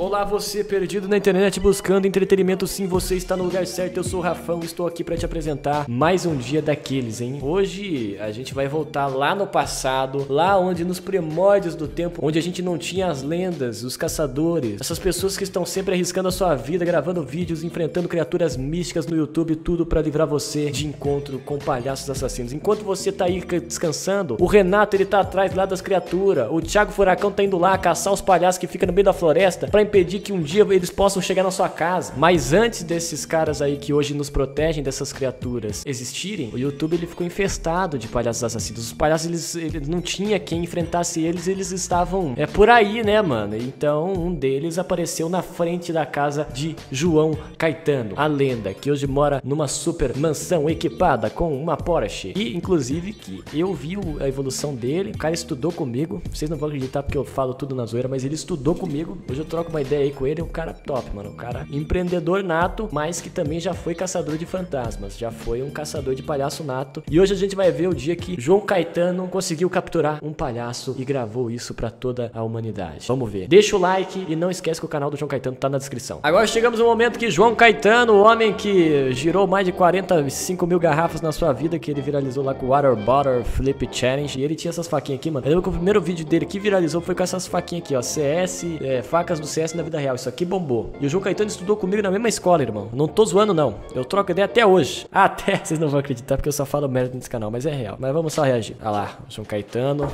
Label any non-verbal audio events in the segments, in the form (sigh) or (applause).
Olá, você perdido na internet buscando entretenimento, sim, você está no lugar certo. Eu sou o Rafão estou aqui para te apresentar mais um dia daqueles, hein? Hoje a gente vai voltar lá no passado, lá onde nos primórdios do tempo, onde a gente não tinha as lendas, os caçadores, essas pessoas que estão sempre arriscando a sua vida, gravando vídeos, enfrentando criaturas místicas no YouTube, tudo para livrar você de encontro com palhaços assassinos. Enquanto você tá aí descansando, o Renato ele tá atrás lá das criaturas, o Thiago Furacão tá indo lá caçar os palhaços que ficam no meio da floresta para impedir que um dia eles possam chegar na sua casa. Mas antes desses caras aí que hoje nos protegem dessas criaturas existirem, o YouTube ele ficou infestado de palhaços assassinos. Os palhaços eles, eles não tinha quem enfrentasse eles, eles estavam é por aí, né, mano? Então um deles apareceu na frente da casa de João Caetano, a lenda que hoje mora numa super mansão equipada com uma Porsche. E inclusive que eu vi a evolução dele, o cara estudou comigo. Vocês não vão acreditar porque eu falo tudo na zoeira, mas ele estudou comigo. Hoje eu troco uma uma ideia aí com ele, um cara top, mano. Um cara empreendedor nato, mas que também já foi caçador de fantasmas, já foi um caçador de palhaço nato. E hoje a gente vai ver o dia que João Caetano conseguiu capturar um palhaço e gravou isso para toda a humanidade. Vamos ver. Deixa o like e não esquece que o canal do João Caetano tá na descrição. Agora chegamos no momento que João Caetano, o homem que girou mais de 45 mil garrafas na sua vida, que ele viralizou lá com o Water Butter Flip Challenge, e ele tinha essas faquinhas aqui, mano. Eu lembro que o primeiro vídeo dele que viralizou foi com essas faquinhas aqui, ó, CS, é, facas do CS acontece na vida real. Isso aqui bombou. E o João Caetano estudou comigo na mesma escola, irmão. Não tô zoando, não. Eu troco ideia até hoje. (laughs) Até vocês não vão acreditar porque eu só falo merda nesse canal, mas é real. Mas vamos só reagir. Olha lá, o João Caetano.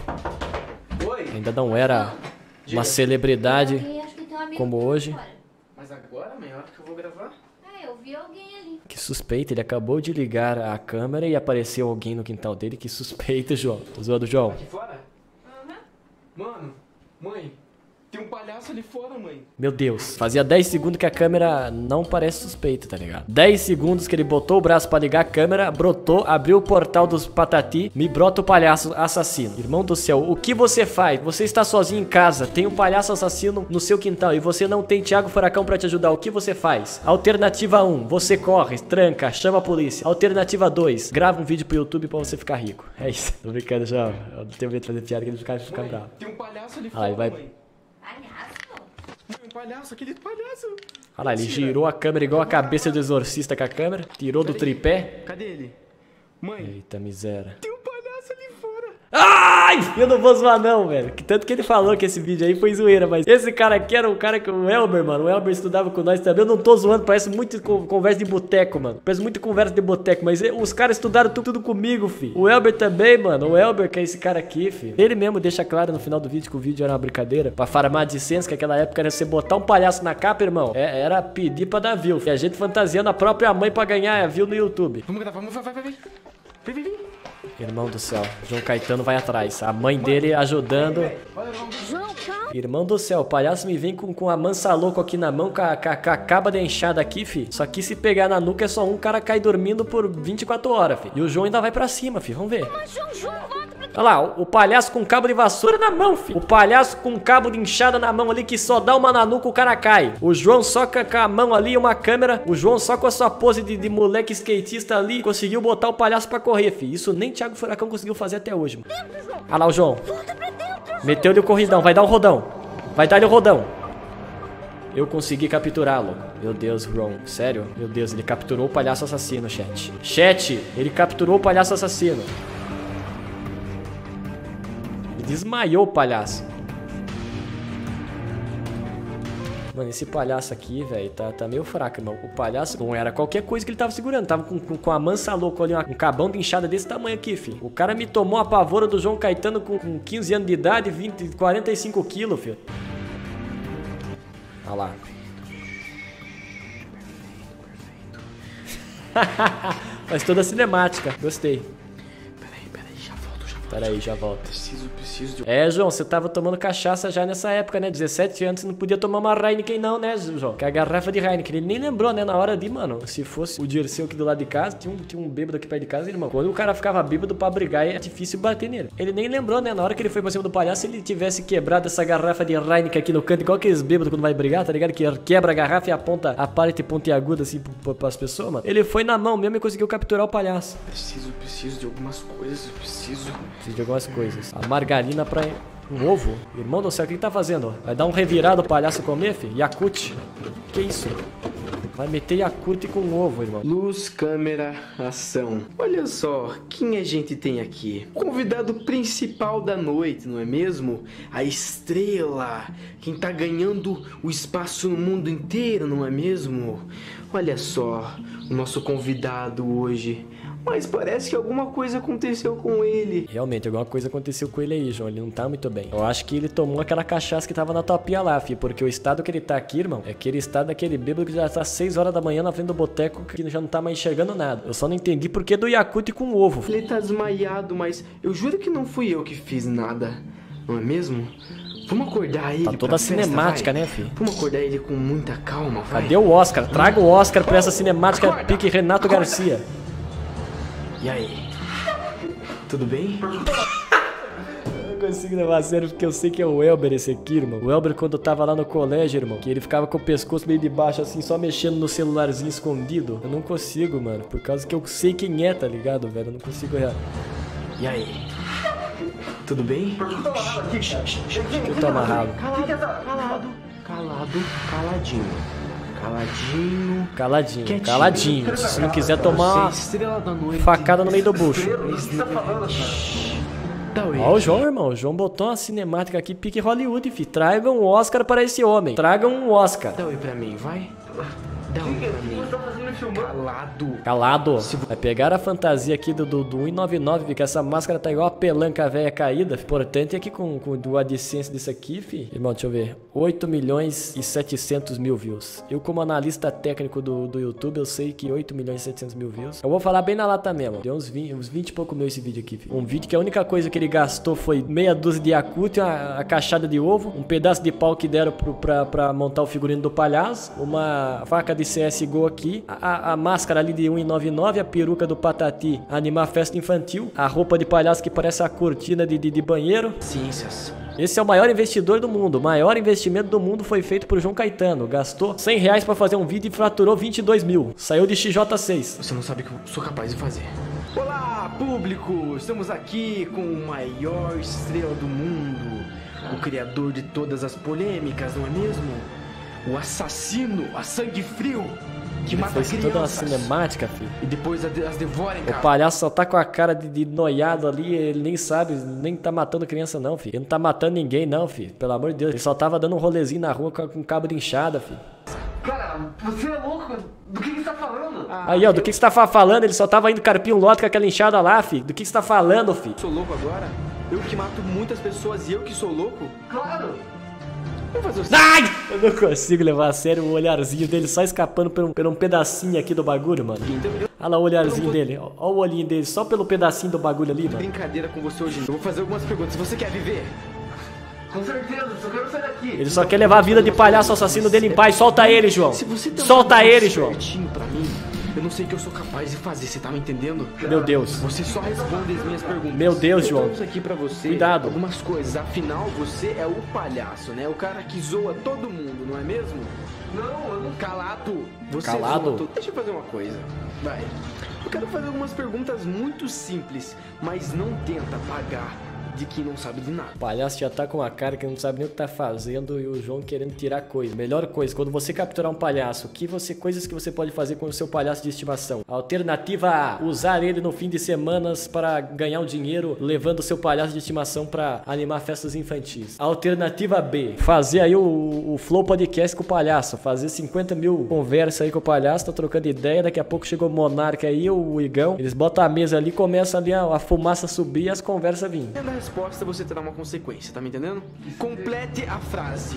Oi. Ainda não era uma celebridade como hoje. Mas agora, melhor que eu vou gravar? É, eu vi alguém ali. Que suspeita, ele acabou de ligar a câmera e apareceu alguém no quintal dele. Que suspeita, João. Tô zoando, João. Aqui fora? Uhum. Mano, mãe, tem um palhaço ali fora, mãe. Meu Deus. Fazia 10 segundos que a câmera não parece suspeita, tá ligado? 10 segundos que ele botou o braço pra ligar a câmera, brotou, abriu o portal dos patati, me brota o palhaço assassino. Irmão do céu, o que você faz? Você está sozinho em casa, tem um palhaço assassino no seu quintal e você não tem Thiago Furacão pra te ajudar. O que você faz? Alternativa 1, você corre, tranca, chama a polícia. Alternativa 2, grava um vídeo pro YouTube pra você ficar rico. É isso. Tô brincando já. Eu não tenho medo de fazer piada que ele fica, fica bravo. Tem um palhaço ali fora, vai... mãe. Palhaço? Aquele palhaço. Olha lá, ele girou a câmera igual a cabeça do exorcista com a câmera, tirou do tripé. Cadê ele? Mãe. Eita miséria. Tem um palhaço ali fora. Ai, eu não vou zoar não, velho. Que tanto que ele falou que esse vídeo aí foi zoeira, mas esse cara aqui era um cara que o Elber, mano. O Elber estudava com nós também. Eu não tô zoando, parece muito conversa de boteco, mano. Parece muito conversa de boteco, mas os caras estudaram tudo, tudo comigo, fi. O Elber também, mano. O Elber, que é esse cara aqui, fi. Ele mesmo deixa claro no final do vídeo que o vídeo era uma brincadeira. Pra farmar de senso, que aquela época era você botar um palhaço na capa, irmão. É, era pedir pra dar view. E a gente fantasiando a própria mãe pra ganhar view no YouTube. Vamos vamos, vai, vai, vai. Vem, vem, vem. Irmão do céu, João Caetano vai atrás. A mãe dele ajudando. Irmão do céu, o palhaço me vem com, com a mansa louco aqui na mão, com a, com a, com a caba de enxada aqui, fi. Só que se pegar na nuca é só um cara cai dormindo por 24 horas, fi. E o João ainda vai pra cima, fi. Vamos ver. Olha lá, o, o palhaço com cabo de vassoura na mão, fi. O palhaço com cabo de enxada na mão ali que só dá uma na nuca o cara cai. O João só com a, mão ali e uma câmera. O João só com a sua pose de, de moleque skatista ali conseguiu botar o palhaço pra correr, fi. Isso nem Thiago Furacão conseguiu fazer até hoje, mano. Olha lá o João. Meteu-lhe o corridão, vai dar um rodão. Vai dar-lhe o rodão. Eu consegui capturá-lo. Meu Deus, Ron. Sério? Meu Deus, ele capturou o palhaço assassino, chat. Chat, ele capturou o palhaço assassino. Desmaiou o palhaço. Mano, esse palhaço aqui, velho, tá, tá meio fraco, irmão. O palhaço não era qualquer coisa que ele tava segurando. Tava com, com, com a mansa louca ali, um cabão de inchada desse tamanho aqui, filho. O cara me tomou a pavora do João Caetano com, com 15 anos de idade, 20, 45 quilos, filho. Olha lá. (laughs) Faz toda a cinemática. Gostei. Peraí, já volto. Preciso, preciso de... É, João, você tava tomando cachaça já nessa época, né? 17 anos, você não podia tomar uma Heineken não, né, João? Que é a garrafa de Heineken. Ele nem lembrou, né, na hora de, mano, se fosse o Dirceu aqui do lado de casa, tinha um, tinha um bêbado aqui perto de casa, irmão. Quando o cara ficava bêbado pra brigar, é difícil bater nele. Ele nem lembrou, né, na hora que ele foi pra cima do palhaço, se ele tivesse quebrado essa garrafa de Heineken aqui no canto, igual aqueles bêbados quando vai brigar, tá ligado? Que quebra a garrafa e aponta a parte pontiaguda, assim, pras pessoas, mano. Ele foi na mão mesmo e conseguiu capturar o palhaço. Preciso, preciso de algumas coisas, preciso... Preciso de algumas coisas. A margarina pra... Um ovo? Irmão do céu, o que tá fazendo? Vai dar um revirado o palhaço comer, fi? Yakut. Que isso? Vai meter Yakut com ovo, irmão. Luz, câmera, ação. Olha só, quem a gente tem aqui? O convidado principal da noite, não é mesmo? A estrela, quem tá ganhando o espaço no mundo inteiro, não é mesmo? Olha só, o nosso convidado hoje. Mas parece que alguma coisa aconteceu com ele. Realmente, alguma coisa aconteceu com ele aí, João. Ele não tá muito bem. Eu acho que ele tomou aquela cachaça que tava na topia lá, fi. Porque o estado que ele tá aqui, irmão, é aquele estado daquele bêbado que já tá 6 horas da manhã na frente do boteco que já não tá mais enxergando nada. Eu só não entendi por que do Yakut com ovo. Ele tá desmaiado, mas eu juro que não fui eu que fiz nada. Não é mesmo? Vamos acordar ele. Tá toda festa, cinemática, vai? né, fi? Vamos acordar ele com muita calma, vai. Cadê o Oscar? Traga o Oscar pra essa cinemática pique Renato Garcia. E aí? Tudo bem? Eu não consigo levar a sério porque eu sei que é o Elber esse aqui, irmão. O Elber, quando eu tava lá no colégio, irmão, que ele ficava com o pescoço meio de baixo, assim, só mexendo no celularzinho escondido. Eu não consigo, mano. Por causa que eu sei quem é, tá ligado, velho? Eu não consigo. errar. E aí? Tudo bem? Eu tô amarrado. Calado, calado, calado, caladinho. Caladinho. Caladinho, Quietinho. caladinho. Se não quiser tomar é facada no meio do bucho. Dá o Ó o João, irmão. O João botou uma cinemática aqui, pique Hollywood, fi. Traga um Oscar para esse homem. Traga um Oscar. Dá oi pra mim, vai. Mim. Calado. Calado. Vai pegar a fantasia aqui do, do, do 199, porque essa máscara tá igual a pelanca velha caída. Importante aqui com, com o AdSense disso aqui, fi. Irmão, deixa eu ver. 8 milhões e 700 mil views. Eu, como analista técnico do, do YouTube, eu sei que 8 milhões e 700 mil views. Eu vou falar bem na lata mesmo. Deu uns 20, uns 20 e pouco mil esse vídeo aqui, fi. Um vídeo que a única coisa que ele gastou foi meia dúzia de Yakut, a, a cachada de ovo, um pedaço de pau que deram pro, pra, pra montar o figurino do palhaço, uma faca de CSGO aqui, a, a- máscara ali de 1,99, a peruca do Patati, animar festa infantil, a roupa de palhaço que parece a cortina de, de, de banheiro. Ciências. Esse é o maior investidor do mundo. O maior investimento do mundo foi feito por João Caetano. Gastou 100 reais pra fazer um vídeo e fraturou 22 mil. Saiu de XJ6. Você não sabe o que eu sou capaz de fazer. Olá, público! Estamos aqui com o maior estrela do mundo, o criador de todas as polêmicas, não é mesmo? O assassino, a sangue frio, que Ele mata fez toda uma crianças cinemática, filho. e depois as as devora em O palhaço só tá com a cara de, de noiado ali, ele nem sabe, nem tá matando criança não, filho. Ele não tá matando ninguém não, filho. Pelo amor de Deus. Ele só tava dando um rolezinho na rua com, com cabo de inchada, filho. Cara, você é louco? Do que, que você tá falando? Aí, ó, do que, que você tá fa- falando? Ele só tava indo carpir um lote com aquela inchada lá, filho. Do que, que você tá falando, filho? Eu sou louco agora? Eu que mato muitas pessoas e eu que sou louco? Claro! Vamos fazer o Ai! Eu não consigo levar a sério o olharzinho dele só escapando por um, por um pedacinho aqui do bagulho, mano. Olha lá o olharzinho dele. Ó, ó o olhinho dele, só pelo pedacinho do bagulho ali, mano. brincadeira com você hoje. Eu vou fazer algumas perguntas. Você quer viver? Com certeza, só quero sair daqui. Ele só quer levar a vida de palhaço assassino dele em paz. Solta ele, João. Se você Solta ele, João. mim, eu não sei o que eu sou capaz de fazer, você tá me entendendo? Meu Deus. Você só responde as minhas perguntas. Meu Deus, eu João. aqui pra você Cuidado. algumas coisas. Afinal, você é o palhaço, né? O cara que zoa todo mundo, não é mesmo? Não, eu não. Calado. Você Calado? zoa todo- Deixa eu fazer uma coisa. Vai. Eu quero fazer algumas perguntas muito simples, mas não tenta pagar de quem não sabe de nada. O palhaço já tá com a cara que não sabe nem o que tá fazendo e o João querendo tirar coisa. Melhor coisa, quando você capturar um palhaço, que você coisas que você pode fazer com o seu palhaço de estimação? Alternativa A: usar ele no fim de semanas para ganhar um dinheiro, levando o seu palhaço de estimação para animar festas infantis. Alternativa B: fazer aí o, o Flow Podcast com o palhaço, fazer 50 mil conversas aí com o palhaço, tá trocando ideia. Daqui a pouco chegou o Monarca aí, o Igão. Eles botam a mesa ali, começa ali a, a fumaça subir e as conversas vindo. A resposta, você terá uma consequência, tá me entendendo? Complete a frase.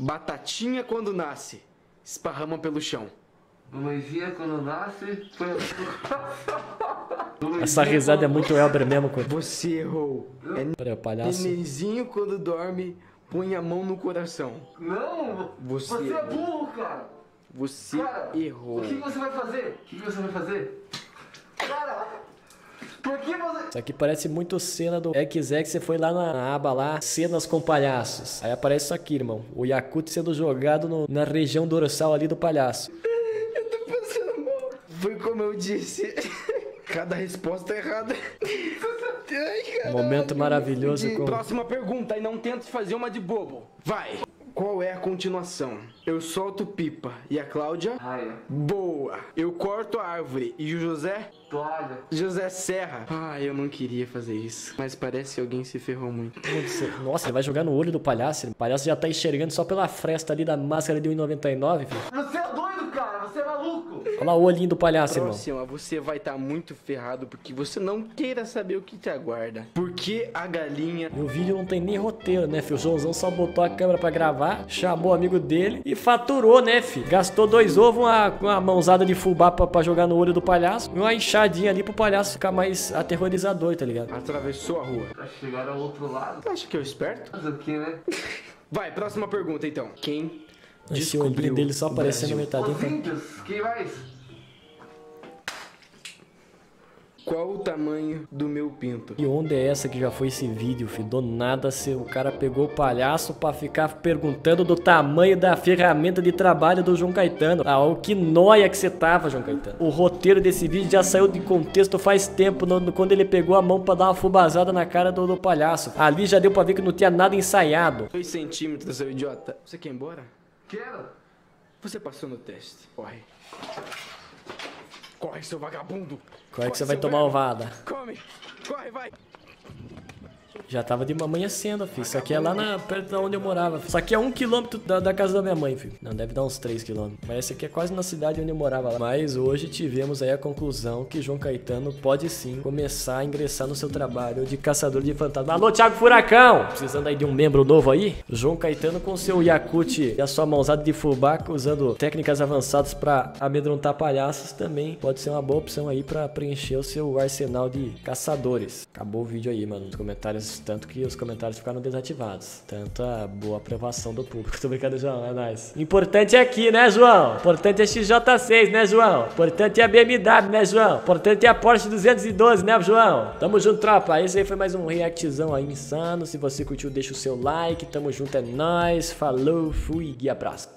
Batatinha quando nasce, esparrama pelo chão. Luizinha quando nasce, foi. (laughs) Essa risada é muito Elber mesmo. Com... Você errou. É Peraí, o palhaço. nenenzinho quando dorme, põe a mão no coração. Não! Você- Você é burro, cara! Você Cara, errou. o que você vai fazer? O que você vai fazer? Cara! Por que você. Isso aqui parece muito cena do XX, você foi lá na aba lá, cenas com palhaços. Aí aparece isso aqui, irmão. O Yakut sendo jogado no- na região dorsal ali do palhaço. (laughs) Eu tô passando mal. Foi como eu disse. (laughs) Cada resposta é errada. (laughs) Ai. Momento maravilhoso com. Próxima pergunta, e não tente fazer uma de bobo. Vai! Qual é a continuação? Eu solto pipa e a Cláudia? Raia. Boa! Eu corto a árvore e o José? Toalha. José Serra. Ah, eu não queria fazer isso. Mas parece que alguém se ferrou muito. Nossa, ele vai jogar no olho do palhaço. O palhaço já tá enxergando só pela fresta ali da máscara de 1,99, filho. Você é doido, maluco. Olha lá o olhinho do palhaço, irmão. Próxima, você vai estar muito ferrado porque você não queira saber o que te aguarda. Porque a galinha. O vídeo não tem nem roteiro, né, filho? O Joãozão só botou a câmera pra gravar, chamou o amigo dele e faturou, né, filho? Gastou dois ovos, uma, uma mãozada de fubá pra, pra jogar no olho do palhaço e uma enxadinha ali pro palhaço ficar mais aterrorizador, tá ligado? Atravessou a rua. Pra chegar ao outro lado. Tu acha que eu esperto? Fazer o que, né? (laughs) Vai, próxima pergunta então. Quem Esse descobriu olhinho dele só aparecendo Brasil? metade. Os índios. Quem mais? Qual o tamanho do meu pinto? E onde é essa que já foi esse vídeo, filho? Do nada, se o cara pegou o palhaço pra ficar perguntando do tamanho da ferramenta de trabalho do João Caetano. Ah, o que noia que você tava, João Caetano. O roteiro desse vídeo já saiu de contexto faz tempo, no- no- quando ele pegou a mão pra dar uma fubazada na cara do, do palhaço. Ali já deu pra ver que não tinha nada ensaiado. 2 centímetros, seu idiota. Você quer ir embora? Quero. Você passou no teste. Corre. Corre, seu vagabundo. É que você vai tomar ovada? Come. Corre, vai. Já tava de amanhecendo, filho. Isso aqui é lá na, perto da onde eu morava. Isso aqui é um quilômetro da, da casa da minha mãe, filho. Não, deve dar uns três quilômetros. Mas esse aqui é quase na cidade onde eu morava lá. Mas hoje tivemos aí a conclusão que João Caetano pode sim começar a ingressar no seu trabalho de caçador de fantasmas. Alô, Thiago Furacão! Precisando aí de um membro novo aí? João Caetano com seu Yakut e a sua mãozada de fubá, usando técnicas avançadas pra amedrontar palhaços, também pode ser uma boa opção aí pra preencher o seu arsenal de caçadores. Acabou o vídeo aí, mano. Nos comentários, tanto que os comentários ficaram desativados. Tanto a boa aprovação do público. (laughs) Tô brincando, João, é nóis. Importante é aqui, né, João? Importante é XJ6, né, João? Importante é a BMW, né, João? Importante é a Porsche 212, né, João? Tamo junto, tropa. Esse aí foi mais um reactzão aí insano. Se você curtiu, deixa o seu like. Tamo junto, é nóis. Falou, fui e abraço.